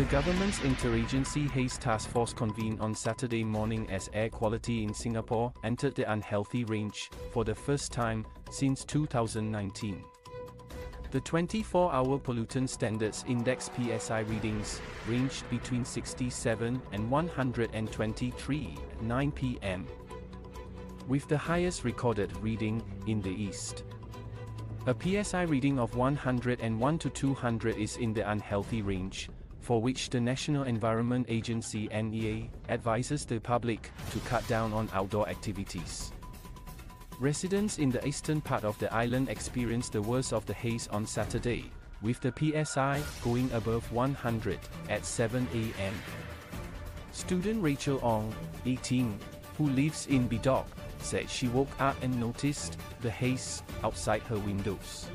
The government's interagency haze task force convened on Saturday morning as air quality in Singapore entered the unhealthy range for the first time since 2019. The 24-hour pollutant standards index PSI readings ranged between 67 and 123 at 9 p.m. with the highest recorded reading in the east. A PSI reading of 101 to 200 is in the unhealthy range, for which the National Environment Agency NEA advises the public to cut down on outdoor activities. Residents in the eastern part of the island experienced the worst of the haze on Saturday, with the PSI going above 100 at 7 a.m. Student Rachel Ong, 18, who lives in Bedok, said she woke up and noticed the haze outside her windows.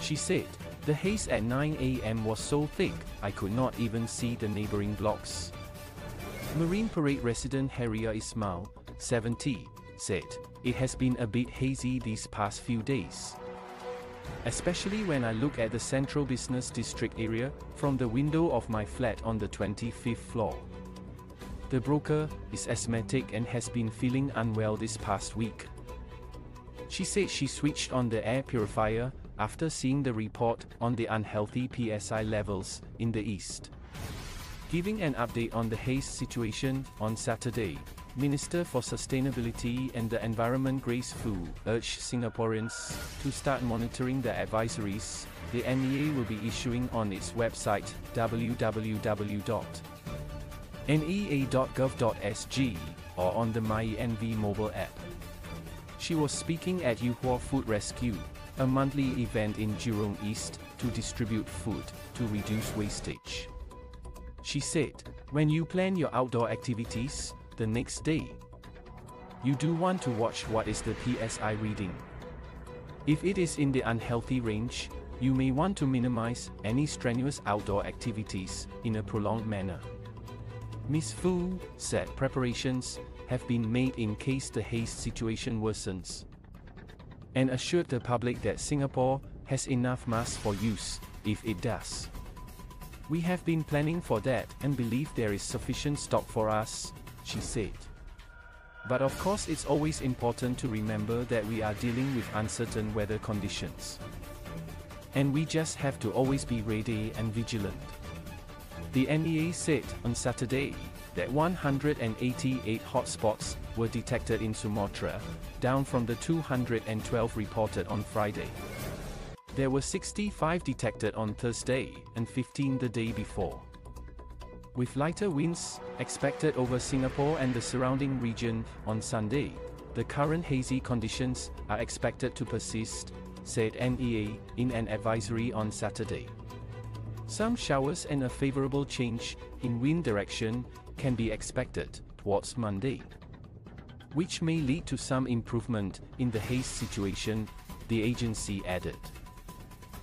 She said, the haze at 9 a.m. was so thick, I could not even see the neighboring blocks. Marine Parade resident Haria Ismail, 70, said, it has been a bit hazy these past few days. Especially when I look at the central business district area from the window of my flat on the 25th floor. The broker is asthmatic and has been feeling unwell this past week. She said she switched on the air purifier after seeing the report on the unhealthy PSI levels in the east. Giving an update on the haze situation on Saturday, Minister for Sustainability and the Environment Grace Fu urged Singaporeans to start monitoring the advisories the NEA will be issuing on its website www.nea.gov.sg or on the MyENV mobile app. She was speaking at Yuhua Food Rescue, a monthly event in Jurong East to distribute food to reduce wastage. She said, when you plan your outdoor activities, the next day. You do want to watch what is the PSI reading. If it is in the unhealthy range, you may want to minimize any strenuous outdoor activities in a prolonged manner. Ms. Fu said preparations have been made in case the haze situation worsens and assured the public that Singapore has enough masks for use if it does. We have been planning for that and believe there is sufficient stock for us, she said. But of course it's always important to remember that we are dealing with uncertain weather conditions. And we just have to always be ready and vigilant. The NEA said on Saturday that 188 hotspots were detected in Sumatra, down from the 212 reported on Friday. There were 65 detected on Thursday and 15 the day before. With lighter winds expected over Singapore and the surrounding region on Sunday, the current hazy conditions are expected to persist, said NEA in an advisory on Saturday. Some showers and a favorable change in wind direction can be expected towards Monday, which may lead to some improvement in the haze situation, the agency added.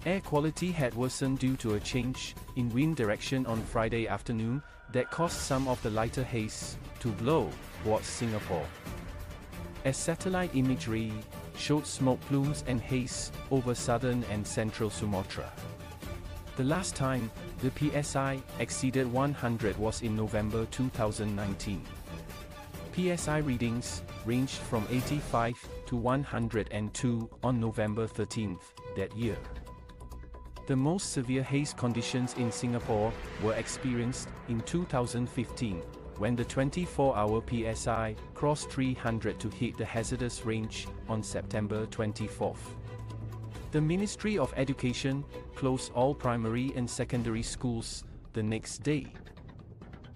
Air quality had worsened due to a change in wind direction on Friday afternoon that caused some of the lighter haze to blow towards Singapore. As satellite imagery showed smoke plumes and haze over southern and central Sumatra. The last time the PSI exceeded 100 was in November 2019. PSI readings ranged from 85 to 102 on November 13 that year. The most severe haze conditions in Singapore were experienced in 2015, when the 24-hour PSI crossed 300 to hit the hazardous range on September 24. The Ministry of Education closed all primary and secondary schools the next day.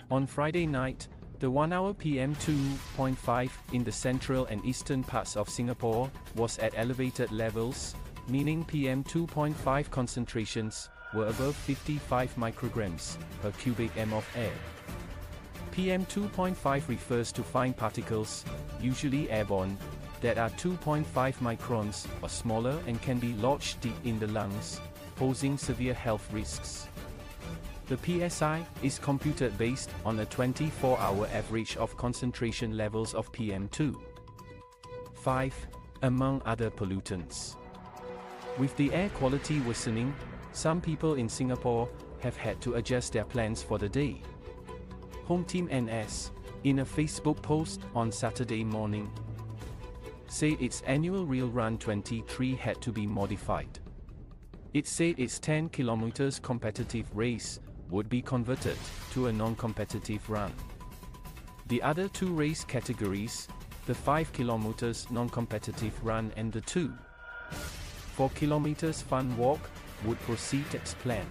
On Friday night, the 1-hour PM2.5 in the central and eastern parts of Singapore was at elevated levels, meaning PM2.5 concentrations were above 55 micrograms per cubic m of air. PM2.5 refers to fine particles, usually airborne, that are 2.5 microns or smaller and can be lodged deep in the lungs, posing severe health risks. The PSI is computed based on a 24-hour average of concentration levels of PM2. 5, among other pollutants. With the air quality worsening, some people in Singapore have had to adjust their plans for the day. Home Team NS, in a Facebook post on Saturday morning, said its annual Real Run 23 had to be modified. It said its 10 kilometers competitive race would be converted to a non-competitive run. The other two race categories, the 5 kilometers non-competitive run and the 2 4 kilometers fun walk, would proceed as planned.